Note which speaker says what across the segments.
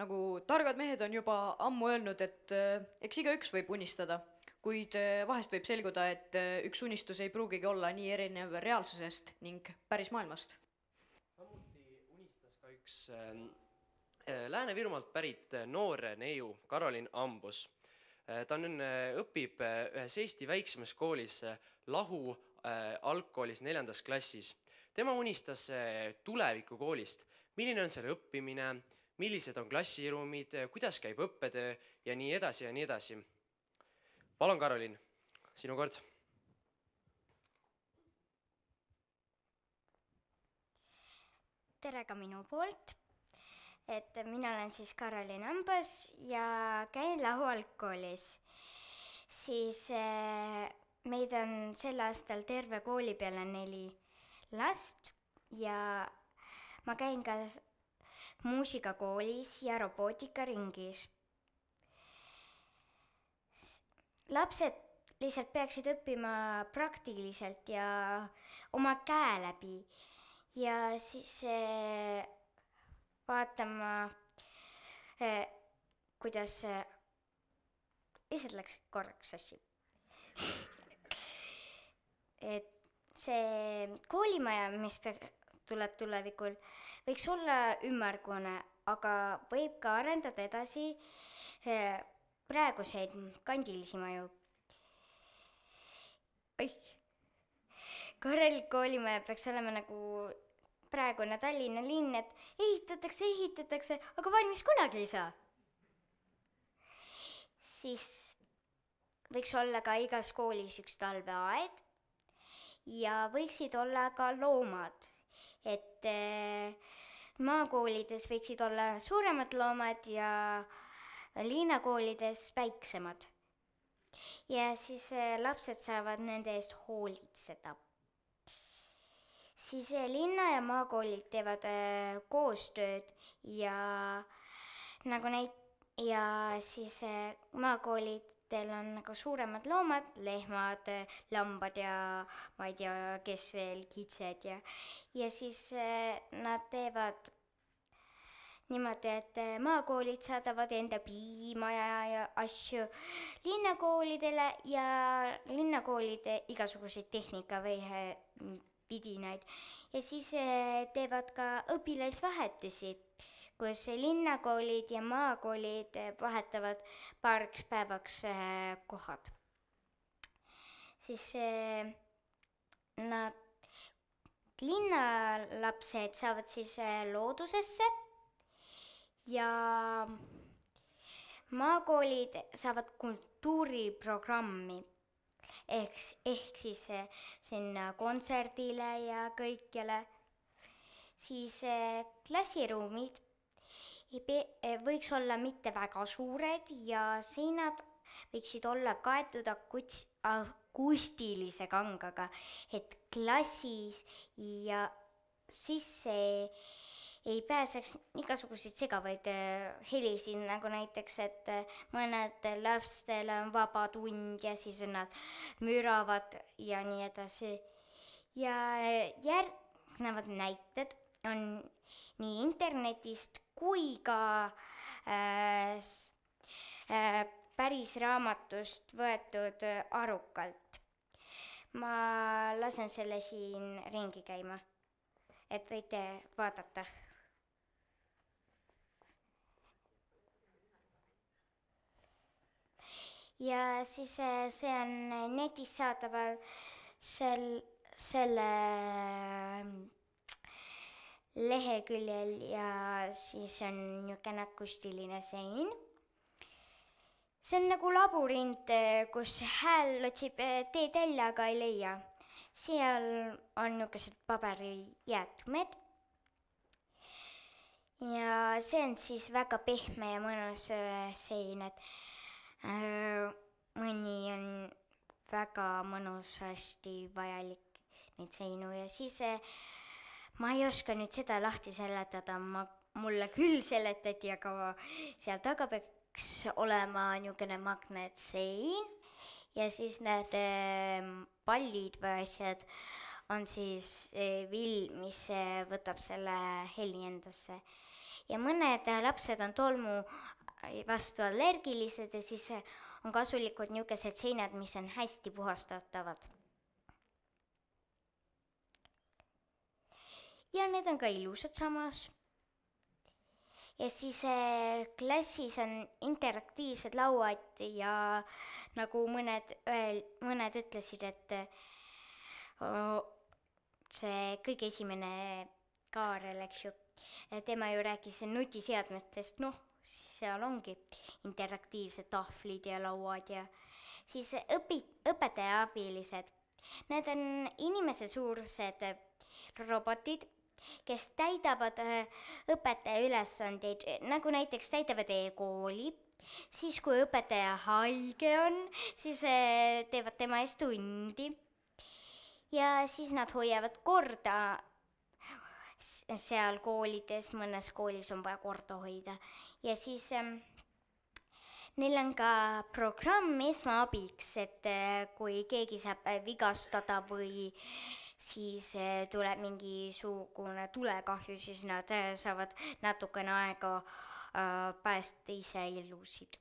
Speaker 1: nagu targad mehed on juba ammu öelnud, et äh, eks igaüks võib unistada, kuid äh, vahest võib selguda, et äh, üks unistus ei pruugigi olla nii erinev reaalsusest ning päris maailmast.
Speaker 2: samuti unistas ka üks äh, Lääne-Virumaalt pärit noor neiu, Karolin Ambus. ta on, õpib ühes Eesti väiksemas koolis Lahu algkoolis neljandas klassis. tema unistas tulevikukoolist, milline on seal õppimine millised on klassiruumid, kuidas käib õppetöö ja nii edasi ja nii edasi. palun, Karolin, sinu kord.
Speaker 3: tere ka minu poolt. et mina olen siis Karolin Ambas ja käin Lahu algkoolis. siis äh, meid on sel aastal terve kooli peale neli last ja ma käin ka muusikakoolis ja robootikaringis. lapsed lihtsalt peaksid õppima praktiliselt ja oma käe läbi ja siis äh, vaatama äh,, kuidas äh,, lihtsalt läks korraks sassi et see koolimaja, mis tuleb tulevikul, võiks olla ümmargune, aga võib ka arendada edasi eh, praeguseid kandilisi maju. oih, korralik koolimaja peaks olema nagu praegune Tallinna linn, et ehitatakse, ehitatakse, aga valmis kunagi ei saa. siis võiks olla ka igas koolis üks talveaed ja võiksid olla ka loomad, et äh, maakoolides võiksid olla suuremad loomad ja linnakoolides väiksemad. ja siis äh, lapsed saavad nende eest hoolitseda. siis äh, linna- ja maakoolid teevad äh, koostööd ja nagu neid ja siis maakoolidel on nagu suuremad loomad, lehmad, lambad ja ma ei tea, kes veel, kitsed ja, ja siis nad teevad niimoodi, et eh, maakoolid saadavad enda piima ja, ja asju linnakoolidele ja linnakoolid igasuguseid tehnika või vidinaid ja siis eh, teevad ka õpilasvahetusi, kus linnakoolid ja maakoolid eh, vahetavad paariks päevaks kohad. siis nad, linnalapsed saavad siis loodusesse ja maakoolid saavad kultuuriprogrammi ehk, ehk siis eh, sinna kontserdile ja kõikjale, siis eh, klassiruumid eh, võiks olla mitte väga suured ja seinad võiksid olla kaetud akuts-, akustilise kangaga, et klassis ja sisse ei pääseks igasuguseid segavaid äh, helisid, nagu näiteks, et äh, mõnedel lastel on vaba tund ja siis nad müravad ja nii edasi. ja järgnevad näited on nii internetist kui ka äh, äh, päris raamatust võetud arukalt. ma lasen selle siin ringi käima, et võite vaadata ja siis äh, see on netis saadaval sel, selle leheküljel ja siis on niisugune akustiline sein. see on nagu labürint, kus hääl otsib äh, teed välja, aga ei leia. seal on niisugused paberijäätmed. ja see on siis väga pehme ja mõnus sein, et Äh, mõni on väga mõnusasti vajalik neid seinu ja siis äh, ma ei oska nüüd seda lahti seletada, ma, mulle küll seletati, aga seal taga peaks olema niisugune magnetsein ja siis need äh, pallid või asjad on siis vill, mis võtab selle heli endasse. Ja mõned lapsed on tolmu äh, vastu allergilised ja siis on kasulikud niisugused seinad, mis on hästi puhastatavad. Ja need on ka ilusad samas. ja siis äh, klassis on interaktiivsed lauad ja nagu mõned öel-, mõned ütlesid, et äh, see kõige esimene Kaarel, eks ju, tema ju rääkis nutiseadmetest, noh, seal ongi interaktiivsed tahvlid ja lauad ja siis õpi-, õpetaja abilised. Need on inimese suurused robotid, kes täidavad äh, õpetaja ülesandeid, nagu näiteks täidavad e-kooli, siis kui õpetaja haige on, siis äh, teevad tema eest tundi. Ja siis nad hoiavad korda. Seal koolides, mõnes koolis on vaja korda hoida. Ja siis ähm, neil on ka programm esmaabiks, et äh, kui keegi saab äh, vigastada või siis äh, tuleb mingisugune tulekahju, siis nad saavad natukene aega päästa ise elusid.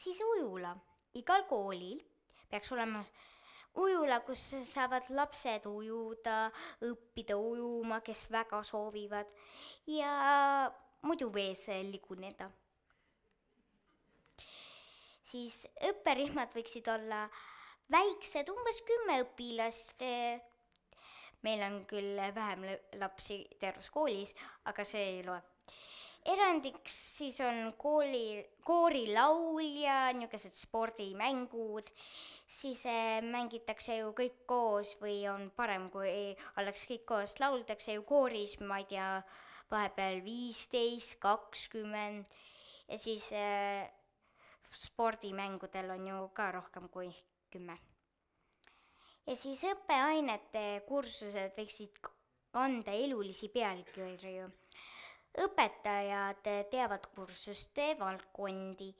Speaker 3: siis ujula, igal koolil peaks olema ujula, kus saavad lapsed ujuda, õppida ujuma, kes väga soovivad ja muidu vees liguneda. Siis õpperühmad võiksid olla väiksed, umbes kümme õpilast. meil on küll vähem lapsi terves koolis, aga see ei loe. Erandiks siis on kooli, koorilaul ja niisugused spordimängud, siis äh, mängitakse ju kõik koos või on parem, kui oleks kõik koos, lauldakse ju kooris, ma ei tea, vahepeal viisteist, kakskümmend. Ja siis äh, spordimängudel on ju ka rohkem kui kümme. ja siis õppeainete kursused võiksid anda elulisi pealkirju õpetajad teavad kursuste valdkondi.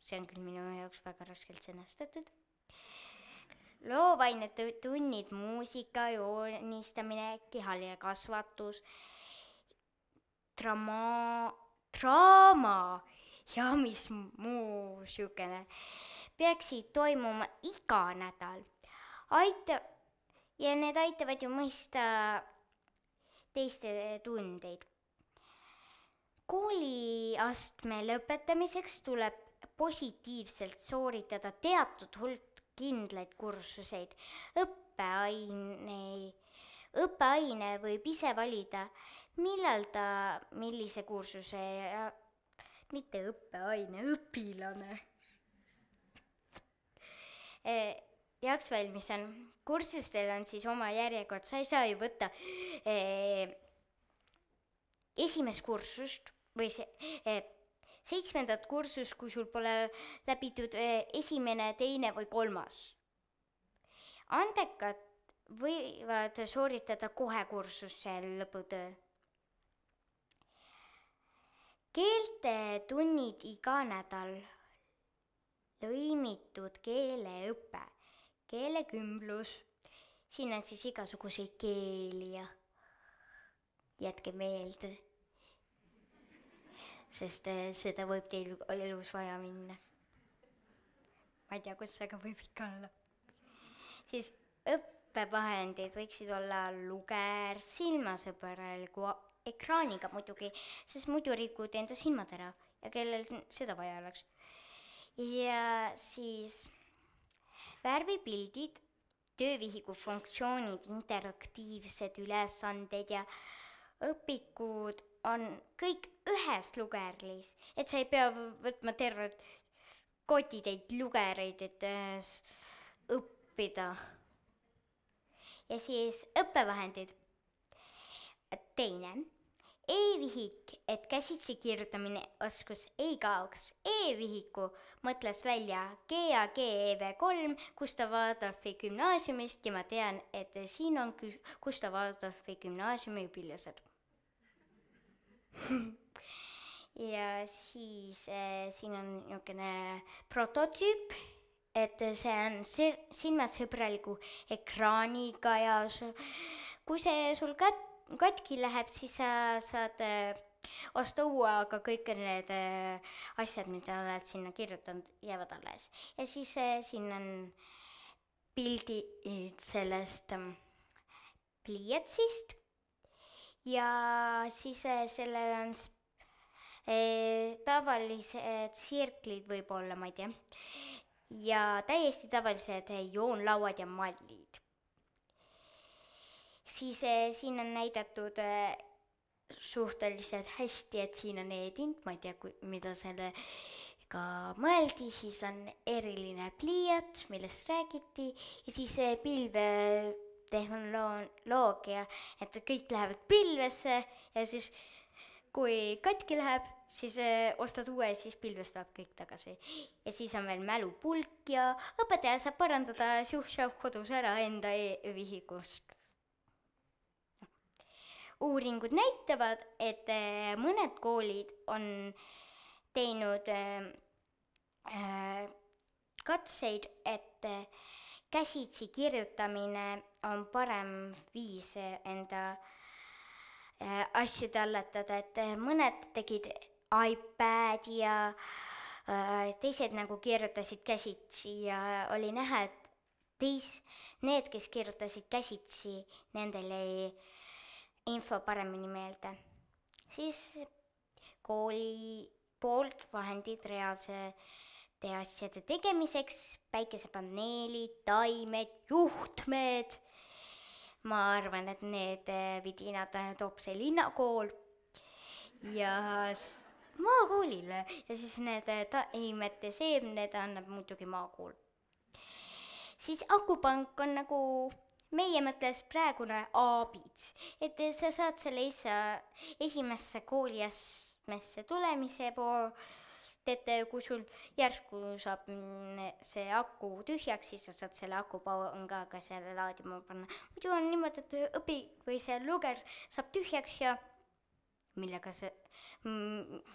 Speaker 3: see on küll minu jaoks väga raskelt sõnastatud. loovainete tunnid, muusika, joonistamine, kehaline kasvatus, draama, draama ja mis muu niisugune peaksid toimuma iga nädal. aita- ja need aitavad ju mõista teiste tundeid. kooliastme lõpetamiseks tuleb positiivselt sooritada teatud hulk kindlaid kursuseid. õppeaine, õppeaine võib ise valida, millal ta millise kursuse, mitte õppeaine, õpilane jaoks valmis on. kursustel on siis oma järjekord, sa ei saa ju võtta eh, esimest kursust või see eh, seitsmendat kursust, kui sul pole läbitud esimene, teine või kolmas. andekad võivad sooritada kohe kursuse lõputöö. Keeltetunnid iga nädal lõimitud keeleõpe, keelekümblus, siin on siis igasuguseid keeli ja jätke meelde, sest eh, seda võib teil elus vaja minna. ma ei tea, kus ka võib ikka olla. siis õppevahendid võiksid olla luger, silmasõbraliku ekraaniga muidugi, sest muidu rikud enda silmad ära ja kellel seda vaja oleks ja siis värvipildid, töövihiku funktsioonid, interaktiivsed ülesanded ja õpikud on kõik ühes lugeris, et sa ei pea võtma tervet kotitäit lugereid, et õppida. ja siis õppevahendid. teine E-vihik, et käsitsi kirjutamine oskus ei kaoks e. E-vihiku mõtles välja GAG EV3 Gustav Adolfi gümnaasiumist ja ma tean, et siin on Gustav Adolfi gümnaasiumi õpilased ja siis äh, siin on niisugune prototüüp, et see on silmasõbraliku ekraaniga ja su, kui see sul kat-, katki läheb, siis sa saad äh, osta uue, aga kõik need äh, asjad, mida oled sinna kirjutanud, jäävad alles. ja siis äh, siin on pildid sellest ähm, pliiatsist ja siis sellel on tavalised tsirklid võib-olla, ma ei tea, ja täiesti tavalised joonlauad ja mallid. Siis äh, siin on näidatud äh, suhteliselt hästi, et siin on e-tint, ma ei tea, mida sellega mõeldi, siis on eriline pliiats, millest räägiti ja siis see pilvetehnoloogia, et kõik lähevad pilvesse ja siis kui katki läheb, siis ostad uue, siis pilvest tuleb kõik tagasi. ja siis on veel mälupulk ja õpetaja saab parandada siuh-säuh kodus ära enda e-vihikust uuringud näitavad, et äh, mõned koolid on teinud äh, äh, katseid, et äh, käsitsi kirjutamine on parem viis äh, enda äh, asju talletada, et äh, mõned tegid iPadi ja äh, teised nagu kirjutasid käsitsi ja oli näha, et teis-, need, kes kirjutasid käsitsi, nendel jäi info paremini meelde. siis kooli poolt vahendid reaalsete asjade tegemiseks, päikesepaneelid, taimed, juhtmed, ma arvan, et need eh, vidinad eh, toob see linnakool ja maakoolile ja siis need eh, taimete seemned annab muidugi maakool. siis akupank on nagu meie mõttes praegune aabits, et sa saad selle ise esimesse kooliastmesse tulemise pool, et kui sul järsku saab mm, see aku tühjaks, siis sa saad selle akupangaga selle laadima panna. muidu on niimoodi, et õpi või see luger saab tühjaks ja millega sa,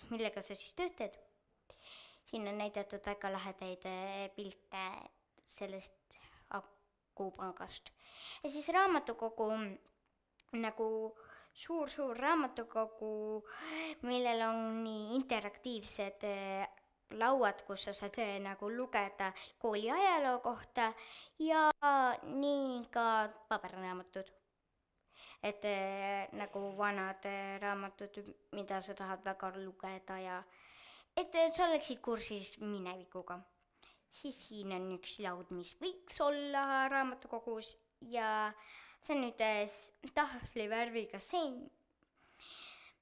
Speaker 3: millega sa siis töötad. siin on näidatud väga lahedaid eh, pilte sellest akupangast. ja siis raamatukogu nagu suur-suur raamatukogu, millel on nii interaktiivsed eh, lauad, kus sa saad eh, nagu lugeda kooli ajaloo kohta ja nii ka paberraamatud. et eh, nagu vanad raamatud, mida sa tahad väga lugeda ja et sa oleksid kursis minevikuga siis siin on üks laud, mis võiks olla raamatukogus ja see on nüüd s- tahvlivärviga sein,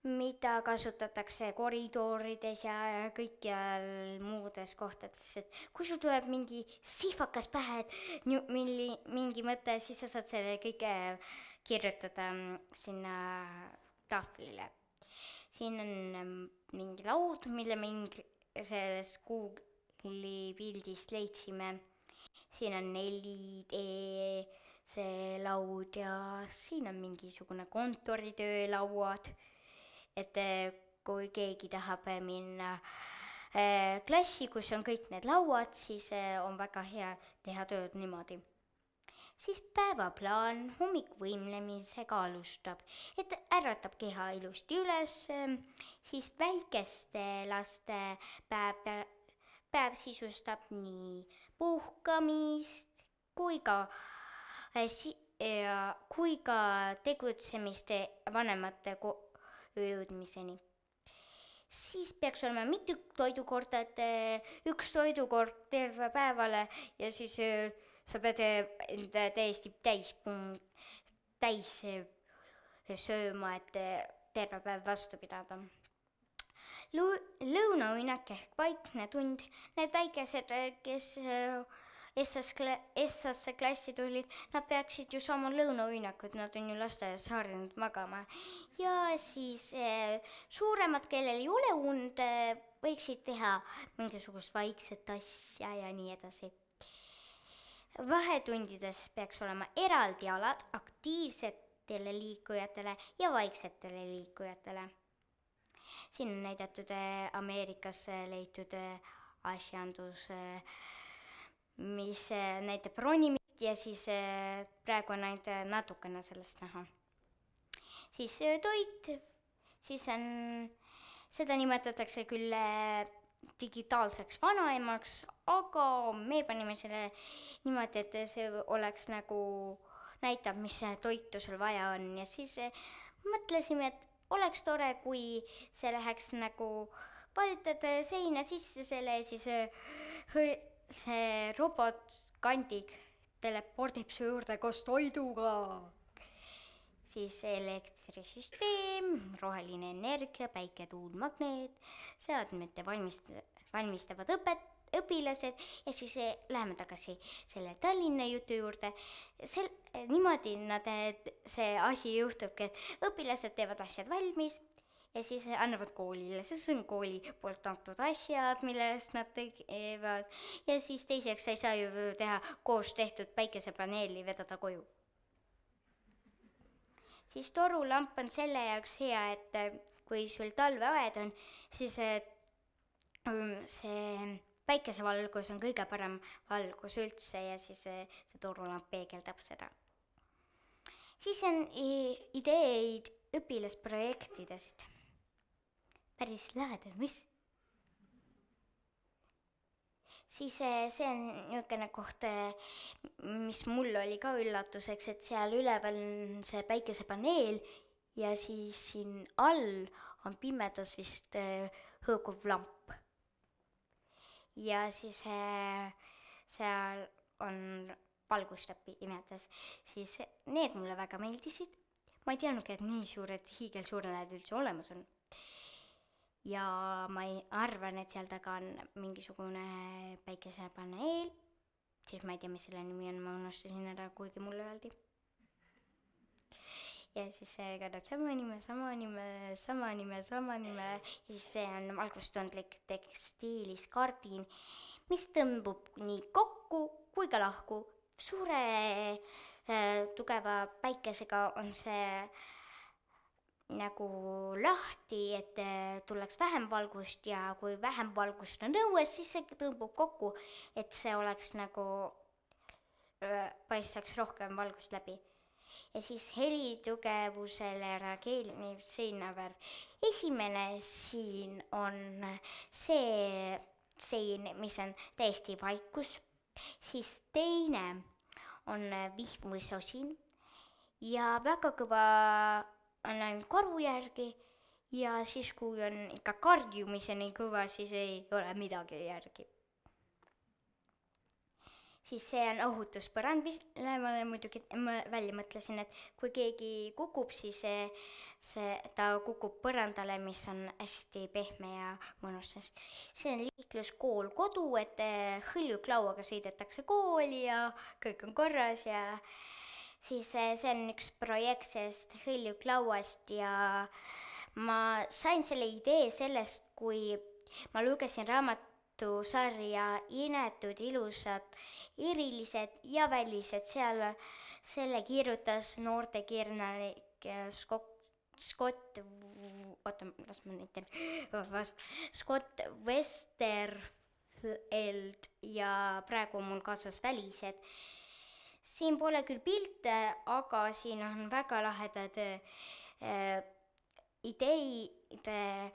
Speaker 3: mida kasutatakse koridorides ja kõikjal muudes kohtades, et kui sul tuleb mingi sihvakas pähe, et milli, mingi mõte, siis sa saad selle kõige kirjutada sinna tahvlile. siin on mm, mingi laud, mille mingi sellest Google'i pildist leidsime. siin on 4D see laud ja siin on mingisugune kontoritöölauad, et eh, kui keegi tahab eh, minna eh, klassi, kus on kõik need lauad, siis on väga hea teha tööd niimoodi. siis päevaplaan hommikuvõimlemisega alustab, et äratab keha ilusti üles, siis väikeste laste päev, päev sisustab nii puhkamist kui ka äh, si-, kui ka tegutsemist vanemate ko- jõudmiseni. siis peaks olema mitu toidukorda, et eh, üks toidukord terve päevale ja siis sa pead enda täiesti täis, täis sööma, et terve päev vastu pidada. Lõu-, lõunauinak ehk vaikne tund, need väikesed, kes eh, SS kla-, SS-sse klassi tulid, nad peaksid ju saama lõunauinakut, nad on ju lasteaias harjunud magama. ja siis eh, suuremad, kellel ei ole und eh,, võiksid teha mingisugust vaikset asja ja nii edasi. vahetundides peaks olema eraldi alad aktiivsetele liikujatele ja vaiksetele liikujatele. Siin on näidatud eh, Ameerikas leitud eh, asjandus eh, mis näitab ronimist ja siis praegu on ainult natukene sellest näha. siis toit, siis on, seda nimetatakse küll äh, digitaalseks vanaemaks, aga me panime selle niimoodi, et see oleks nagu, näitab, mis toitu sul vaja on ja siis äh, mõtlesime, et oleks tore, kui see läheks nagu, vajutad äh, seina sisse selle ja siis hõ- see robotkandik telepordib su juurde koos toiduga. Siis elektrisüsteem, roheline energia, päike, tuul, magneet, seadmete valmist-, valmistavad õpet-, õpilased ja siis eh, läheme tagasi selle Tallinna jutu juurde. sel-, niimoodi nad, see asi juhtubki, et õpilased teevad asjad valmis ja siis annavad koolile, siis on kooli poolt antud asjad, millest nad teevad ja siis teiseks sa ei saa ju teha koos tehtud päikesepaneeli vedada koju. Siis torulamp on selle jaoks hea, et äh, kui sul talveaed on, siis ähm, see päikesevalgus on kõige parem valgus üldse ja siis see, see torulamp peegeldab seda. siis on ideid õpilasprojektidest. päris lahedad, mis? siis eh, see on niisugune koht, eh, mis mul oli ka üllatuseks, et seal üleval on see päikesepaneel ja siis siin all on pimedas vist eh, hõõguv lamp. Ja siis seal on valgustab pimedas, siis need mulle väga meeldisid. ma ei teadnudki, et nii suured hiigelsuurnäod üldse olemas on ja ma ei, arvan, et seal taga on mingisugune päikesepaneel, siis ma ei tea, mis selle nimi on, ma unustasin ära, kuigi mulle öeldi. Ja siis kannab sama nime, sama nime, sama nime, sama nime ja siis see on valgustundlik tekstiilis kardin, mis tõmbub nii kokku kui ka lahku. suure äh, tugeva päikesega on see nagu lahti, et äh, tuleks vähem valgust ja kui vähem valgust on õues, siis see tõmbub kokku, et see oleks nagu, äh, paistaks rohkem valgust läbi. Ja siis helitugevusele reageeriv seinavärv. esimene siin on see sein, mis on täiesti vaikus, siis teine on vihmusosin ja väga kõva on ainult karu järgi ja siis, kui on ikka karjumiseni kõva, siis ei ole midagi järgi. Siis see on ohutuspõrand, mille ma muidugi ma välja mõtlesin, et kui keegi kukub, siis see, see, ta kukub põrandale, mis on hästi pehme ja mõnus, sest see on liikluskool kodu, et eh, hõljuklauaga sõidetakse kooli ja kõik on korras ja siis see on üks projekt sellest hõljuklauast ja ma sain selle idee sellest, kui ma lugesin raamatusarja Inetud, ilusad, erilised ja välised, seal selle kirjutas noortekirjanik Scott, Scott, oota, las ma nüüd teen, Scott Westerfeld ja praegu on mul kaasas välised. Siin pole küll pilte, aga siin on väga lahedad äh, ideid äh,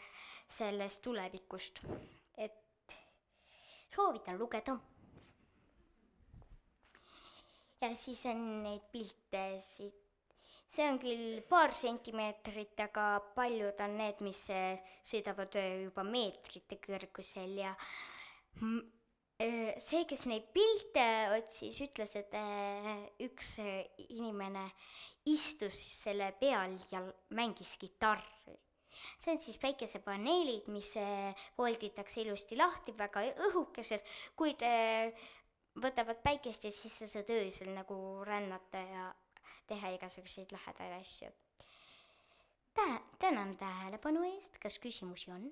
Speaker 3: sellest tulevikust, soovitan lugeda. ja siis on neid pilte siit, see on küll paar sentimeetrit, aga paljud on need, mis äh, sõidavad äh, juba meetrite kõrgusel ja see, kes neid pilte otsis, ütles, et äh, üks äh, inimene istus selle peal ja mängis kitarri. See on siis päikesepaneelid, mis volditakse äh, ilusti lahti, väga õhukesed, kuid võtavad päikest ja siis sa saad öösel nagu rännata ja teha igasuguseid lahedaid asju. tä-, tänan tähelepanu eest, kas küsimusi on?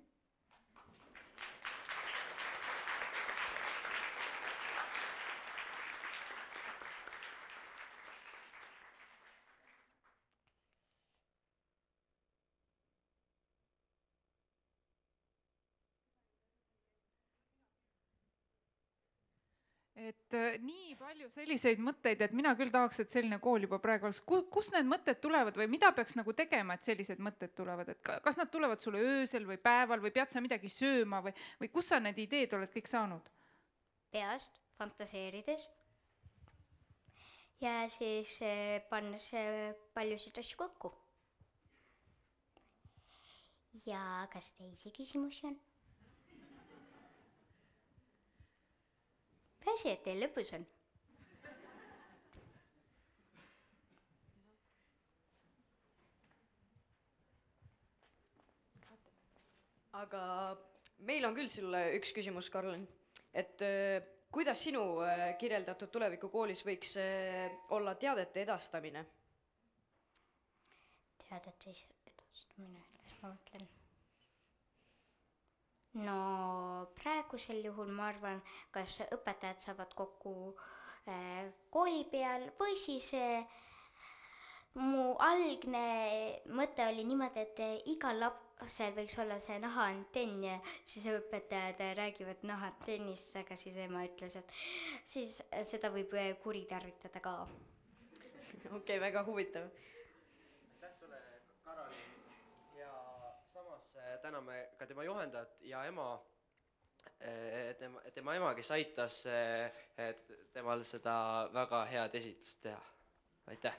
Speaker 4: Et äh, nii palju selliseid mõtteid, et mina küll tahaks, et selline kool juba praegu oleks, kust need mõtted tulevad või mida peaks nagu tegema, et sellised mõtted tulevad, et ka, kas nad tulevad sulle öösel või päeval või pead sa midagi sööma või, või kust sa need ideed oled kõik saanud?
Speaker 3: peast fantaseerides ja siis eh, pannes eh, paljusid asju kokku. ja kas teisi küsimusi on? Peaasi, et teil lõbus on.
Speaker 1: aga meil on küll sulle üks küsimus, Karlen, et äh, kuidas sinu äh, kirjeldatud tulevikukoolis võiks äh, olla teadete edastamine?
Speaker 3: teadete edastamine, las ma mõtlen. No praegusel juhul ma arvan, kas õpetajad saavad kokku äh, kooli peal või siis äh, mu algne mõte oli niimoodi, et äh, igal lapsel võiks olla see nahaantenn ja siis õpetajad räägivad nahaantennist, aga siis ema ütles, et siis seda võib kuritarvitada ka.
Speaker 1: okei okay,, väga huvitav.
Speaker 2: aitäh sulle, Karolin, ja samas äh, täname ka tema juhendajat ja ema, tema, tema ema, kes aitas äh, et temal seda väga head esitlust teha. aitäh!